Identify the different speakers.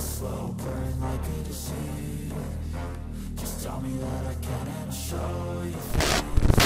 Speaker 1: A slow burn like a disease. Just tell me that I can and I'll show you things